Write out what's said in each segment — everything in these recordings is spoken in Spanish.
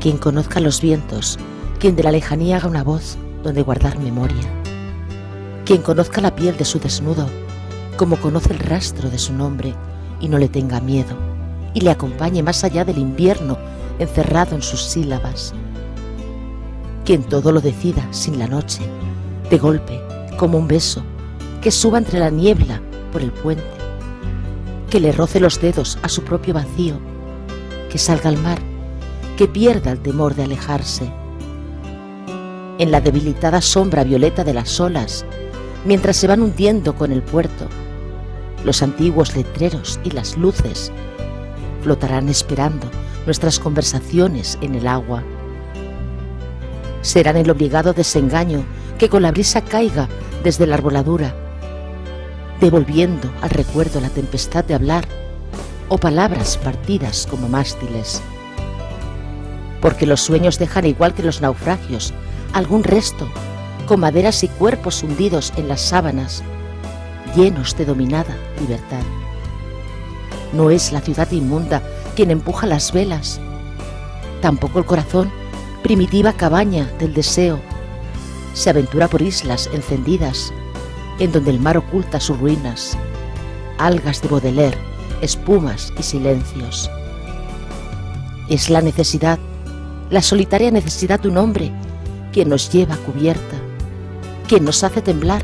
Quien conozca los vientos, quien de la lejanía haga una voz donde guardar memoria. Quien conozca la piel de su desnudo, como conoce el rastro de su nombre, y no le tenga miedo, y le acompañe más allá del invierno encerrado en sus sílabas. Quien todo lo decida sin la noche, de golpe, como un beso, que suba entre la niebla por el puente, que le roce los dedos a su propio vacío, que salga al mar, que pierda el temor de alejarse. En la debilitada sombra violeta de las olas, mientras se van hundiendo con el puerto, los antiguos letreros y las luces flotarán esperando nuestras conversaciones en el agua. Serán el obligado desengaño que con la brisa caiga desde la arboladura, devolviendo al recuerdo la tempestad de hablar o palabras partidas como mástiles. Porque los sueños dejan igual que los naufragios algún resto, con maderas y cuerpos hundidos en las sábanas, llenos de dominada libertad. No es la ciudad inmunda quien empuja las velas, tampoco el corazón, primitiva cabaña del deseo, se aventura por islas encendidas, en donde el mar oculta sus ruinas, algas de Baudelaire, espumas y silencios. Es la necesidad, la solitaria necesidad de un hombre, quien nos lleva cubierta, quien nos hace temblar,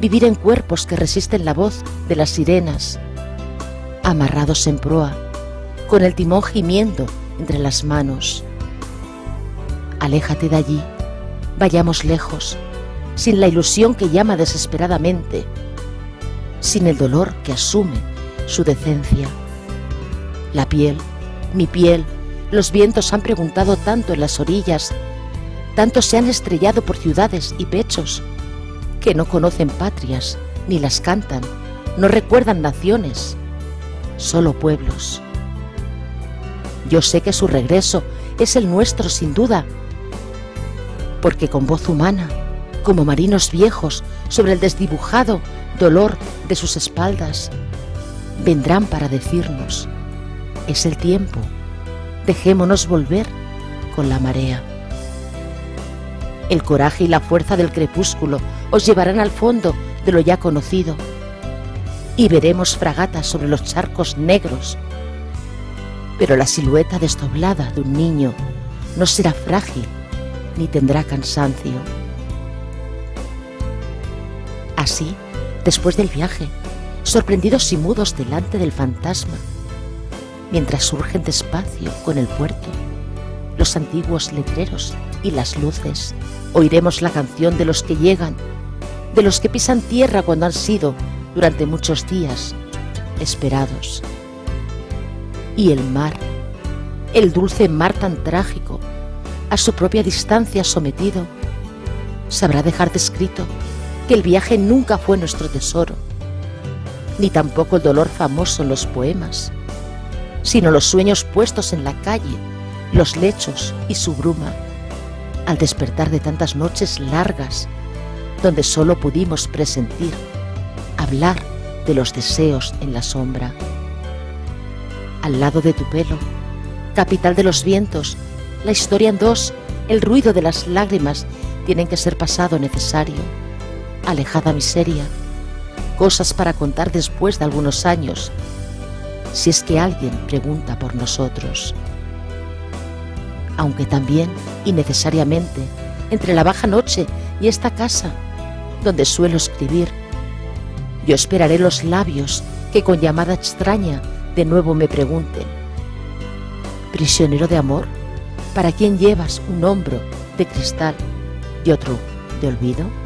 vivir en cuerpos que resisten la voz de las sirenas, amarrados en proa, con el timón gimiendo entre las manos. Aléjate de allí, vayamos lejos, sin la ilusión que llama desesperadamente, sin el dolor que asume su decencia. La piel, mi piel, los vientos han preguntado tanto en las orillas, tanto se han estrellado por ciudades y pechos, que no conocen patrias, ni las cantan, no recuerdan naciones, solo pueblos. Yo sé que su regreso es el nuestro sin duda, porque con voz humana, como marinos viejos sobre el desdibujado dolor de sus espaldas, vendrán para decirnos, es el tiempo, dejémonos volver con la marea. El coraje y la fuerza del crepúsculo os llevarán al fondo de lo ya conocido y veremos fragatas sobre los charcos negros. Pero la silueta desdoblada de un niño no será frágil ni tendrá cansancio. Así, después del viaje, sorprendidos y mudos delante del fantasma, mientras surgen despacio con el puerto, los antiguos letreros y las luces, oiremos la canción de los que llegan, de los que pisan tierra cuando han sido durante muchos días esperados. Y el mar, el dulce mar tan trágico, a su propia distancia sometido, sabrá dejar descrito que el viaje nunca fue nuestro tesoro, ni tampoco el dolor famoso en los poemas, sino los sueños puestos en la calle, los lechos y su bruma, al despertar de tantas noches largas, donde solo pudimos presentir hablar de los deseos en la sombra. Al lado de tu pelo, capital de los vientos, la historia en dos, el ruido de las lágrimas tienen que ser pasado necesario, alejada miseria, cosas para contar después de algunos años, si es que alguien pregunta por nosotros. Aunque también, y necesariamente, entre la baja noche y esta casa, donde suelo escribir, yo esperaré los labios que con llamada extraña de nuevo me pregunten, prisionero de amor, ¿para quién llevas un hombro de cristal y otro de olvido?